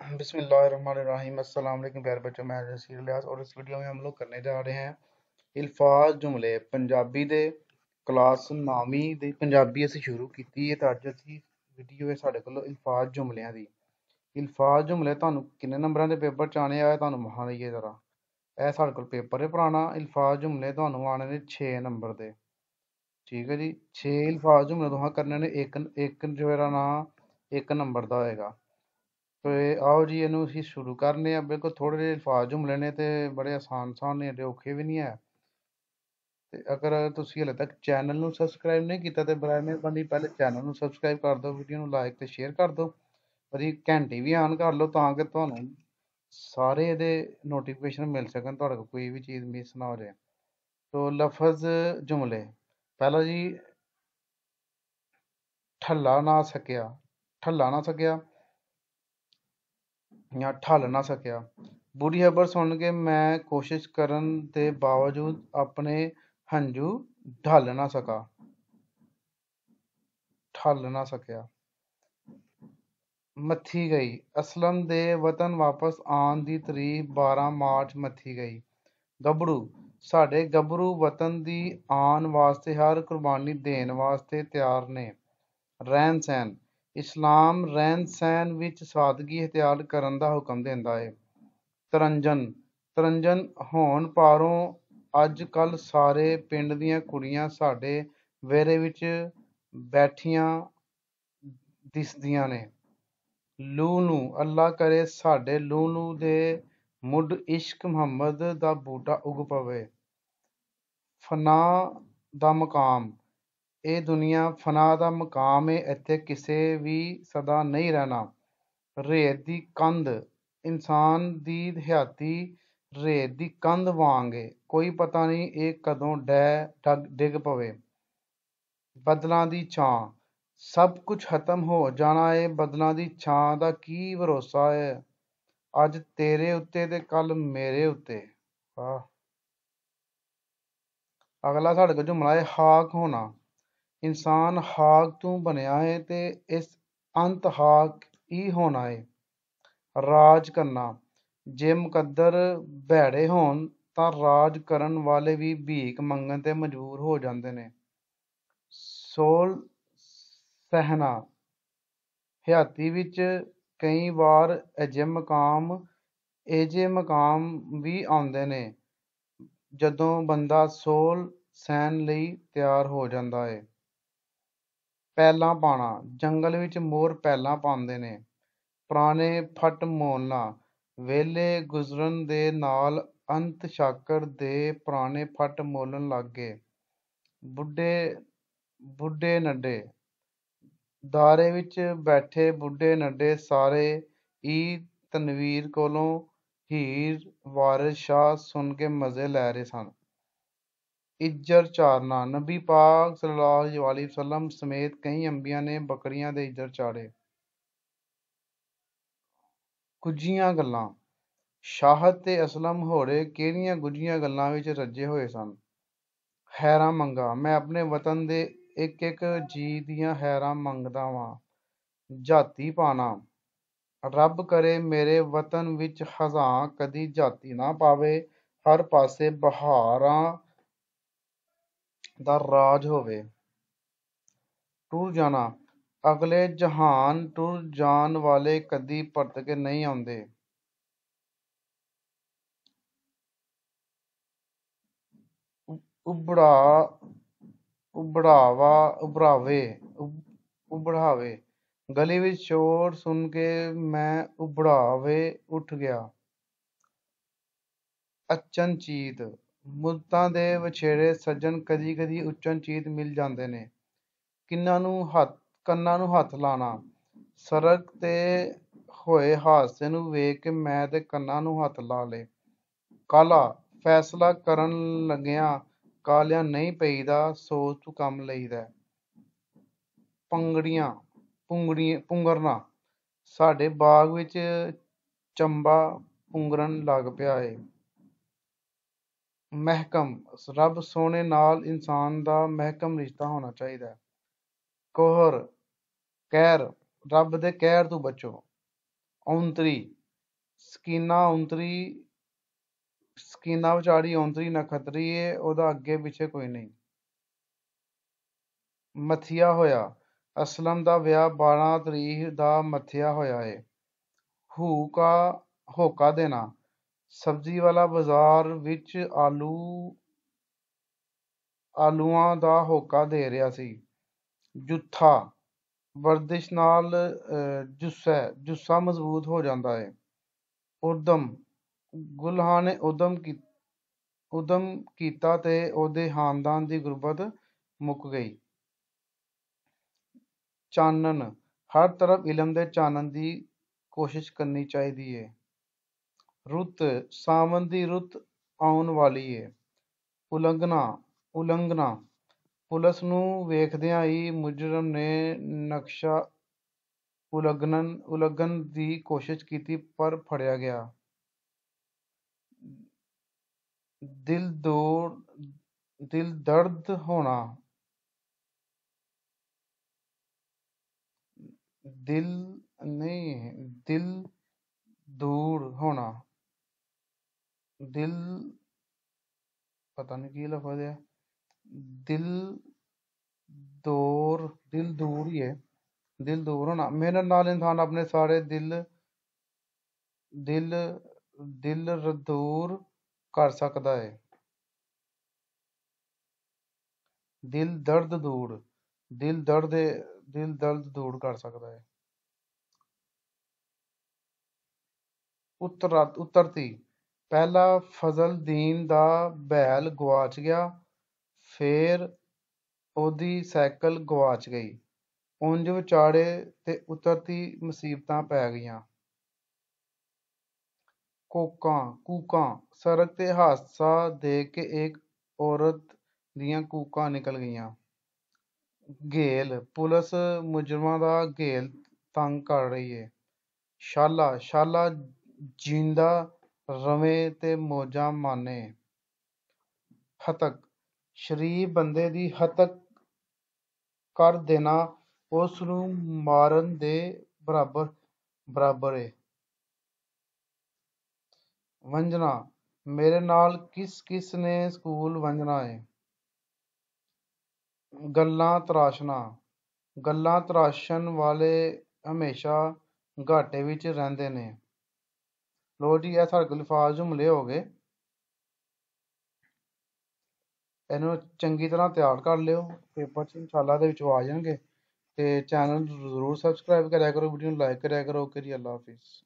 बिस्मिल्लाहिर्रहमानिर्रहीम अस्सलाम वालेकुम प्यारे बच्चों मैं जसीर लियास और इस वीडियो में हम लोग करने जा रहे हैं ਇਲਫਾਜ਼ ਜੁਮਲੇ ਪੰਜਾਬੀ ਦੇ ਕਲਾਸ 9ਵੀਂ ਦੀ ਪੰਜਾਬੀ ਅਸੀਂ ਸ਼ੁਰੂ ਕੀਤੀ ਹੈ ਤਾਂ ਅੱਜ ਅਸੀਂ ਵੀਡੀਓ ਹੈ ਸਾਡੇ ਕੋਲ ਇਲਫਾਜ਼ ਜੁਮਲਿਆਂ ਦੀ ਇਲਫਾਜ਼ ਜੁਮਲੇ ਤੁਹਾਨੂੰ ਕਿੰਨੇ ਨੰਬਰਾਂ ਦੇ ਪੇਪਰ ਚ ਆਣੇ ਆ ਤੁਹਾਨੂੰ ਮਹਾਂ ਲਈਏ ਜ਼ਰਾ ਇਹ ਸਾਡੇ ਕੋਲ ਪੇਪਰ ਹੈ ਪੁਰਾਣਾ ਇਲਫਾਜ਼ ਜੁਮਲੇ ਤੁਹਾਨੂੰ ਆਣੇ ਨੇ 6 ਨੰਬਰ ਦੇ ਠੀਕ ਹੈ ਜੀ 6 ਇਲਫਾਜ਼ ਜੁਮਲੇ ਤੁਹਾਨੂੰ ਕਰਨੇ ਨੇ ਇੱਕ ਇੱਕ ਜਿਹੜਾ ਨਾ ਇੱਕ ਨੰਬਰ ਦਾ ਹੋਏਗਾ ਤੇ ਆਓ ਜੀ, ਇਹਨੂੰ ਅਸੀਂ ਸ਼ੁਰੂ ਕਰਨੇ ਆ। ਬਿਲਕੁਲ ਥੋੜੇ ਜਿਹੇ ਅਲਫਾਜ਼ ਜੁਮਲੇ ਨੇ ਤੇ ਬੜੇ ਆਸਾਨ ਆਸਾਨ ਨੇ, ਏਡੇ ਔਖੇ ਵੀ ਨਹੀਂ ਹੈ। ਤੇ ਅਗਰ ਤੁਸੀਂ ਹਲੇ ਤੱਕ ਚੈਨਲ ਨੂੰ ਸਬਸਕ੍ਰਾਈਬ ਨਹੀਂ ਕੀਤਾ ਤੇ ਬਰਾਏ ਮਿਹਰਬਾਨੀ, ਪਹਿਲੇ ਚੈਨਲ ਨੂੰ ਸਬਸਕ੍ਰਾਈਬ ਕਰ ਦਿਓ, ਵੀਡੀਓ ਨੂੰ ਲਾਈਕ ਤੇ ਸ਼ੇਅਰ ਕਰ ਦਿਓ। ਉਹਦੀ ਘੰਟੀ ਵੀ ਆਨ ਕਰ ਲਓ ਤਾਂ ਕਿ ਤੁਹਾਨੂੰ ਸਾਰੇ ਇਹਦੇ ਨੋਟੀਫਿਕੇਸ਼ਨ ਮਿਲ ਸਕਣ, ਤੁਹਾਡੇ ਕੋਲ ਕੋਈ ਵੀ ਚੀਜ਼ ਮਿਸ ਨਾ ਹੋ ਜਾਏ। ਤੋ ਲਫ਼ਜ਼ ਜੁਮਲੇ, ਪਹਿਲਾ ਜੀ, ਠੱਲਾ ਨਾ ਸਕਿਆ, ਠੱਲਾ ਨਾ ਸਕਿਆ। ਜਾਂ ਠੱਲ ਨਾ ਸਕਿਆ। ਬੁਰੀ ਖਬਰ ਸੁਣ ਕੇ ਮੈਂ ਕੋਸ਼ਿਸ਼ ਕਰਨ ਦੇ ਬਾਵਜੂਦ ਆਪਣੇ ਹੰਝੂ ਢੱਲ ਨਾ ਸਕਾ। ਠੱਲ ਨਾ ਸਕਿਆ। ਮੱਥੀ ਗਈ। ਅਸਲਮ ਦੇ ਵਤਨ ਵਾਪਸ ਆਉਣ ਦੀ ਤਰੀਕ 12 ਮਾਰਚ ਮੱਥੀ ਗਈ। ਗੱਭਰੂ। ਸਾਡੇ ਗੱਭਰੂ ਵਤਨ ਦੀ ਆਉਣ ਵਾਸਤੇ ਹਰ ਕੁਰਬਾਨੀ ਦੇਣ ਵਾਸਤੇ ਤਿਆਰ ਨੇ। ਰਹਿਣ ਸਹਿਣ। ਇਸਲਾਮ ਰਹਿਣ ਸਹਿਣ ਵਿੱਚ ਸਾਦਗੀ ਇਖਤਿਆਰ ਕਰਨ ਦਾ ਹੁਕਮ ਦਿੰਦਾ ਹੈ ਤਰੰਜਨ ਤਰੰਜਨ ਹੋਣ ਪਾਰੋਂ ਅੱਜ ਕੱਲ ਸਾਰੇ ਪਿੰਡ ਦੀਆਂ ਕੁੜੀਆਂ ਸਾਡੇ ਵਿਹੜੇ ਵਿੱਚ ਬੈਠੀਆਂ ਦਿਸਦੀਆਂ ਨੇ। ਲੂ ਨੂੰ ਅੱਲਾ ਕਰੇ ਸਾਡੇ ਲੂ ਨੂੰ ਦੇ ਮੁੱਢ ਇਸ਼ਕ ਮੁਹੰਮਦ ਦਾ ਬੂਟਾ ਉਗ ਪਵੇ। ਫਨਾ ਦਾ ਮਕਾਮ ਇਹ ਦੁਨੀਆ ਫਨਾ ਦਾ ਮਕਾਮ ਏ, ਇੱਥੇ ਕਿਸੇ ਵੀ ਸਦਾ ਨਹੀਂ ਰਹਿਣਾ। ਰੇਤ ਦੀ ਕੰਧ, ਇਨਸਾਨ ਦੀ ਹਯਾਤੀ ਰੇਤ ਦੀ ਕੰਧ ਵਾਂਗ ਏ। ਕੋਈ ਪਤਾ ਨਹੀਂ ਇਹ ਕਦੋਂ ਡੈ ਡਿੱਗ ਪਵੇ। ਬਦਲਾਂ ਦੀ ਛਾਂ, ਸਭ ਕੁਝ ਖਤਮ ਹੋ ਜਾਣਾ ਏ। ਬਦਲਾਂ ਦੀ ਛਾਂ ਦਾ ਕੀ ਭਰੋਸਾ ਏ? ਅੱਜ ਤੇਰੇ ਉੱਤੇ ਤੇ ਕੱਲ ਮੇਰੇ ਉੱਤੇ। ਆਹ ਅਗਲਾ ਸਾਡੇ ਕੋਲ ਜੁਮਲਾ ਹੈ ਹਾਕ ਹੋਣਾ। ਇਨਸਾਨ ਹਾਕ ਤੋਂ ਬਣਿਆ ਹੈ ਤੇ ਇਸ ਅੰਤ ਹਾਕ ਹੀ ਹੋਣਾ ਏ। ਰਾਜ ਕਰਨਾ। ਜੇ ਮੁਕੱਦਰ ਭੈੜੇ ਹੋਣ, ਤਾਂ ਰਾਜ ਕਰਨ ਵਾਲੇ ਵੀ ਭੀਖ ਮੰਗਣ ਤੇ ਮਜਬੂਰ ਹੋ ਜਾਂਦੇ ਨੇ। ਸੋਲ ਸਹਿਣਾ। ਹਯਾਤੀ ਵਿੱਚ ਕਈ ਵਾਰ ਅਜੇ ਮਕਾਮ ਇਹਜੇ ਮਕਾਮ ਵੀ ਆਉਂਦੇ ਨੇ, ਜਦੋਂ ਬੰਦਾ ਸੋਲ ਸਹਿਣ ਲਈ ਤਿਆਰ ਹੋ ਜਾਂਦਾ ਏ। ਪੈਲਾਂ ਪਾਉਣਾ ਜੰਗਲ ਵਿੱਚ ਮੋਰ ਪੈਲਾਂ ਪਾਉਂਦੇ ਨੇ। ਪੁਰਾਣੇ ਫੱਟ ਮੋਲਣਾ ਵੇਲੇ ਗੁਜ਼ਰਨ ਦੇ ਨਾਲ ਅੰਤ ਸ਼ਾਕਰ ਦੇ ਪੁਰਾਣੇ ਫੱਟ ਮੋਲਣ ਲੱਗ ਗਏ। ਬੁੱਢੇ ਬੁੱਢੇ ਨੱਡੇ। ਦਾਰੇ ਵਿੱਚ ਬੈਠੇ ਬੁੱਢੇ ਨੱਡੇ ਸਾਰੇ ਈ ਤਨਵੀਰ ਕੋਲੋਂ ਹੀਰ ਵਾਰਿਸ ਸ਼ਾਹ ਸੁਣ ਕੇ ਮਜ਼ੇ ਲੈ ਰਹੇ ਸਨ। ਇੱਜਰ ਚਾਰਨਾ। ਨਬੀ ਪਾਕ ਸੱਲੱਲਾਹੁ ਅਲੈਹਿ ਵਸੱਲਮ ਸਮੇਤ ਕਈ ਅੰਬੀਆਂ ਨੇ ਬੱਕਰੀਆਂ ਦੇ ਇੱਜਰ ਚਾੜੇ। ਗੁੱਝੀਆਂ ਗੱਲਾਂ। ਸ਼ਾਹਦ ਤੇ ਅਸਲਮ ਹੋਰੇ ਕਿਹੜੀਆਂ ਗੁੱਝੀਆਂ ਗੱਲਾਂ ਵਿੱਚ ਰੱਜੇ ਹੋਏ ਸਨ? ਹੈਰਾਂ ਮੰਗਾ। ਮੈਂ ਆਪਣੇ ਵਤਨ ਦੇ ਇੱਕ ਇੱਕ ਜੀ ਦੀਆਂ ਹੈਰਾਂ ਮੰਗਦਾ ਵਾਂ। ਜਾਤੀ ਪਾਣਾ। ਰੱਬ ਕਰੇ ਮੇਰੇ ਵਤਨ ਵਿੱਚ ਹਜ਼ਾਂ ਕਦੀ ਜਾਤੀ ਨਾ ਪਾਵੇ। ਹਰ ਪਾਸੇ ਬਹਾਰਾਂ ਦਾ ਰਾਜ ਹੋਵੇ। ਟੁਰ ਜਾਣਾ। ਅਗਲੇ ਜਹਾਨ ਟੁਰ ਜਾਣ ਵਾਲੇ ਕਦੀ ਪਰਤ ਕੇ ਨਹੀਂ ਆਉਂਦੇ। ਉਬੜਾ ਉਬੜਾਵਾ ਉਬਰਾਵੇ ਉਬੜਾਵੇ। ਗਲੀ ਵਿੱਚ ਸ਼ੋਰ ਸੁਣ ਕੇ ਮੈਂ ਉਬੜਾਵੇ ਉੱਠ ਗਿਆ। ਅਚਨਚੀਤ। ਮੁੱਤਾਂ ਦੇ ਵਛੇੜੇ ਸੱਜਣ ਕਦੀ ਕਦੀ ਉਚਨਚੀਤ ਮਿਲ ਜਾਂਦੇ ਨੇ। ਕਿੰਨਾਂ ਨੂੰ ਹੱਥ, ਕੰਨਾਂ ਨੂੰ ਹੱਥ ਲਾਣਾ ਸੜਕ ਤੇ ਹੋਏ ਹਾਦਸੇ ਨੂੰ ਵੇਖ ਕੇ ਮੈਂ ਤੇ ਕੰਨਾਂ ਨੂੰ ਹੱਥ ਲਾ ਲਏ। ਕਾਲਾ ਫੈਸਲਾ ਕਰਨ ਲੱਗਿਆਂ ਕਾਲਿਆਂ ਨਹੀਂ ਪਈਦਾ, ਸੋਚ ਤੋਂ ਕੰਮ ਲਈਦਾ। ਪੰਗੜੀਆਂ, ਪੁੰਗੜੀਆਂ, ਪੁੰਗਰਨਾ, ਸਾਡੇ ਬਾਗ ਵਿੱਚ ਚੰਬਾ ਪੁੰਗਰਨ ਲੱਗ ਪਿਆ ਏ। ਮਹਿਕਮ, ਰੱਬ ਸੋਹਣੇ ਨਾਲ ਇਨਸਾਨ ਦਾ ਮਹਿਕਮ ਰਿਸ਼ਤਾ ਹੋਣਾ ਚਾਹੀਦਾ ਕੋਹਰ ਕਹਿਰ ਰੱਬ ਦੇ ਕਹਿਰ ਤੋਂ ਬਚੋ। ਔਂਤਰੀ, ਸਕੀਨਾ ਔਂਤਰੀ, ਸਕੀਨਾ ਵਿਚਾਰੀ ਔਂਤਰੀ ਨਖਤਰੀ ਏ ਉਹਦਾ ਅੱਗੇ ਪਿੱਛੇ ਕੋਈ ਨਹੀਂ। ਮਥਿਆ ਹੋਇਆ, ਅਸਲਮ ਦਾ ਵਿਆਹ ਬਾਰਾਂ ਤਰੀਕ ਦਾ ਮਥਿਆ ਹੋਇਆ ਏ। ਹੂਕਾ ਹੋਕਾ ਦੇਣਾ। ਸਬਜ਼ੀ ਵਾਲਾ ਬਾਜ਼ਾਰ ਵਿੱਚ ਆਲੂ, ਆਲੂਆਂ ਦਾ ਹੋਕਾ ਦੇ ਰਿਹਾ ਸੀ। ਜੁੱਥਾ, ਵਰਦਿਸ਼ ਨਾਲ ਜੁੱਸਾ ਜੁੱਸਾ ਮਜ਼ਬੂਤ ਹੋ ਜਾਂਦਾ ਹੈ। ਉਦਮ ਗੁਲਹਾਂ ਨੇ ਉਦਮ ਕੀ, ਉਦਮ ਕੀਤਾ ਤੇ ਉਹਦੇ ਖਾਨਦਾਨ ਦੀ ਗੁਰਬਤ ਮੁੱਕ ਗਈ। ਚਾਨਣ, ਹਰ ਤਰਫ ਇਲਮ ਦੇ ਚਾਨਣ ਦੀ ਕੋਸ਼ਿਸ਼ ਕਰਨੀ ਚਾਹੀਦੀ ਹੈ। ਰੁੱਤ ਸਾਵਣ ਦੀ ਰੁੱਤ ਆਉਣ ਵਾਲੀ ਹੈ ਉਲੰਘਣਾ ਉਲੰਘਣਾ। ਪੁਲਿਸ ਨੂੰ ਵੇਖਦਿਆਂ ਹੀ ਮੁਜਰਮ ਨੇ ਨਕਸ਼ਾ ਉਲੰਘਣ ਉਲੰਘਣ ਦੀ ਕੋਸ਼ਿਸ਼ ਕੀਤੀ, ਪਰ ਫੜਿਆ ਗਿਆ। ਦਿਲ ਦੌੜ ਦਿਲ ਦਰਦ ਹੋਣਾ। ਦਿਲ ਨਹੀਂ, ਦਿਲ ਦੂਰ ਹੋਣਾ। ਦਿਲ, ਪਤਾ ਨਹੀਂ ਕੀ ਲਫ਼ਜ਼ ਹੈ ਦਿਲ ਦੂਰ ਦਿਲ ਦੂਰ ਹੀ ਹੈ, ਦਿਲ ਦੂਰ ਹੋਣਾ। ਮਿਹਨਤ ਨਾਲ ਇਨਸਾਨ ਆਪਣੇ ਸਾਰੇ ਦਿਲ ਦਿਲ ਦਿਲ ਦੂਰ ਕਰ ਸਕਦਾ ਹੈ। ਦਿਲ ਦਰਦ ਦੂਰ, ਦਿਲ ਦਰਦ ਦਿਲ ਦਰਦ ਦੂਰ ਕਰ ਸਕਦਾ ਹੈ। ਉੱਤਰਾ, ਉਤਰਤੀ। ਪਹਿਲਾ ਫਜ਼ਲਦੀਨ ਦਾ ਬੈਲ ਗੁਆਚ ਗਿਆ, ਫੇਰ ਉਹਦੀ ਸਾਈਕਲ ਗੁਆਚ ਗਈ। ਉਂਝ ਵਿਚਾੜੇ ਤੇ ਉਤਰਤੀ ਮੁਸੀਬਤਾਂ ਪੈ ਗਈਆਂ। ਕੋਕਾਂ, ਕੂਕਾਂ ਸੜਕ ਤੇ ਹਾਦਸਾ ਦੇਖ ਕੇ ਇੱਕ ਔਰਤ ਦੀਆਂ ਕੂਕਾਂ ਨਿਕਲ ਗਈਆਂ। ਘੇਲ, ਪੁਲਿਸ ਮੁਜਰਮਾਂ ਦਾ ਘੇਲ ਤੰਗ ਕਰ ਰਹੀ ਏ। ਸ਼ਾਲਾ ਸ਼ਾਲਾ ਜਿੰਦਾ ਰਵੇ ਤੇ ਮੌਜਾਂ ਮਾਣੇ ਹਤਕ। ਸ਼ਰੀਫ ਬੰਦੇ ਦੀ ਹਤਕ ਕਰ ਦੇਣਾ ਉਸ ਨੂੰ ਮਾਰਨ ਦੇ ਬਰਾਬਰ ਬਰਾਬਰ ਏ। ਵੰਜਣਾ ਮੇਰੇ ਨਾਲ ਕਿਸ ਕਿਸ ਨੇ ਸਕੂਲ ਵੰਜਣਾ ਏ? ਗੱਲਾਂ ਤਰਾਸ਼ਣਾ। ਗੱਲਾਂ ਤਰਾਸ਼ਣ ਵਾਲੇ ਹਮੇਸ਼ਾ ਘਾਟੇ ਵਿੱਚ ਰਹਿੰਦੇ ਨੇ। ਲੋ ਜੀ, ਇਹ ਸਾਡੇ ਕੋਲ ਅਲਫਾਜ਼ ਜੁਮਲੇ ਹੋ ਗਏ। ਇਹਨੂੰ ਚੰਗੀ ਤਰ੍ਹਾਂ ਤਿਆਰ ਕਰ ਲਿਓ। ਪੇਪਰ 'ਚ ਇਨਸ਼ਾਅੱਲਾ ਦੇ ਵਿੱਚ ਆ ਜਾਣਗੇ। ਤੇ ਚੈਨਲ ਜ਼ਰੂਰ ਸਬਸਕ੍ਰਾਈਬ ਕਰਿਆ ਕਰੋ ਵੀਡੀਓ ਨੂੰ ਲਾਈਕ ਕਰਿਆ ਕਰੋ। ਓਕੇ ਜੀ ਅੱਲਾ ਹਾਫਿਜ਼।